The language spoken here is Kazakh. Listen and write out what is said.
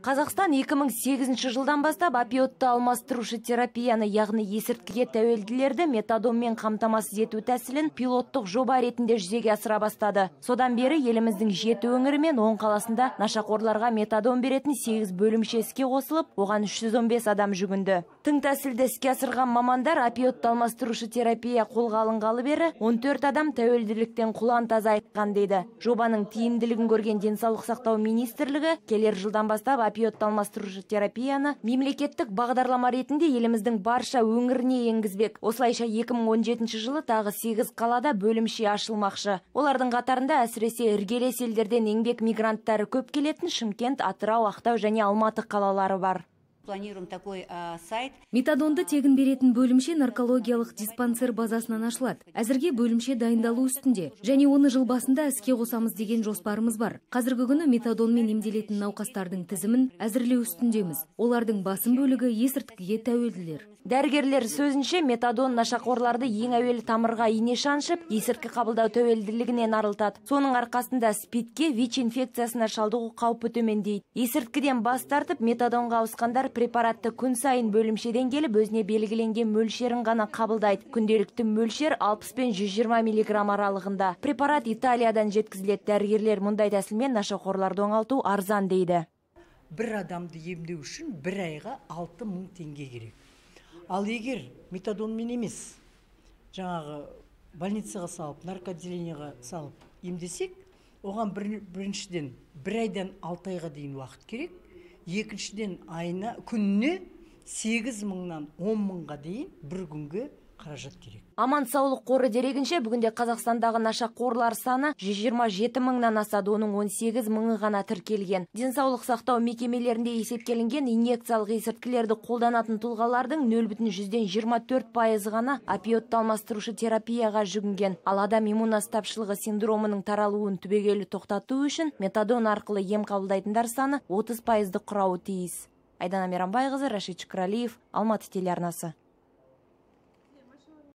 Қазақстан 2008 жылдан бастап опиотты алмастырушы терапияны, яғни есірткіге тәуелділерді метадонмен қамтамасыз ету тәсілін пилоттық жоба ретінде жүзеге асыра бастады. Содан бері еліміздің жеті өңірі мен он қаласында нашақорларға метадон беретін 8 бөлімше іске қосылып, оған 315 адам жүгінді. Тың тәсілді іске асырған мамандар опиотты алмастырушы терапия қолға алынғалы бері 14 адам тәуелділіктен құлан таза айтқан дейді. Жобаның тиімділігін көрген денсаулық сақтау министрлігі келер жылдан бастап алмастырушы терапияны мемлекеттік бағдарлама ретінде еліміздің барша өңіріне енгізбек. Осылайша 2017 жылы тағы 8 қалада бөлімше ашылмақшы. Олардың қатарында әсіресе іргелес елдерден еңбек мигранттары көп келетін шымкент атырау ақтау және алматы қалалары бар. Планируем такой сайт. Метадонды тегін беретін бөлімше наркологиялық диспансер базасынан ашылады. Әзірге бөлімше дайындалу үстінде. Және оны жыл басында іске қосамыз деген жоспарымыз бар. Қазіргі күні метадонмен емделетін науқастардың тізімін әзірлеу үстіндеміз. Олардың басым бөлігі есірткіге тәуелділер. Дәрігерлер сөзінше метадон нашақорларды ең әуелі тамырға ине шаншып есірткі қабылдау тәуелділігінен арылтады. Соның арқасында спидке вич инфекциясына шалдығу қаупі төмендейді. Есірткіден бас тартып метадонға ауысқандар препаратты күн сайын бөлімшеден келіп өзіне белгіленген мөлшерін ғана қабылдайды. Күнделікті мөлшер 60 пен 120 миллиграмм аралығында. Препарат италиядан жеткізіледі. Дәрігерлер мұндай тәсілмен нашақорларды оңалту арзан дейді. Бір адамды емдеу үшін бір айға алты мың теңге керек. Ал егер метадонмен емес жаңағы больницаға салып наркоотделениеға салып емдесек оған біріншіден бір айдан алты айға дейін уақыт керек. Екіншіден айына күніне сегіз мыңнан он мыңға дейін бір күнге қаражат керек. Аман саулық қоры дерегінше бүгінде қазақстандағы нашақорлар саны 127 мыңнан асады. Оның 18 мыңы ғана тіркелген. Денсаулық сақтау мекемелерінде есептелінген инъекциялық есірткілерді қолданатын тұлғалардың 0,24 пайызы ғана опиотты алмастырушы терапияға жүгінген. Ал адам иммунас тапшылығы синдромының таралуын түбегейлі тоқтату үшін метадон арқылы ем қабылдайтындар саны 30 пайызды құрауы тиіс. Айдана мейрамбайқызы рашид шүкірәлиев алматы телеарнасы.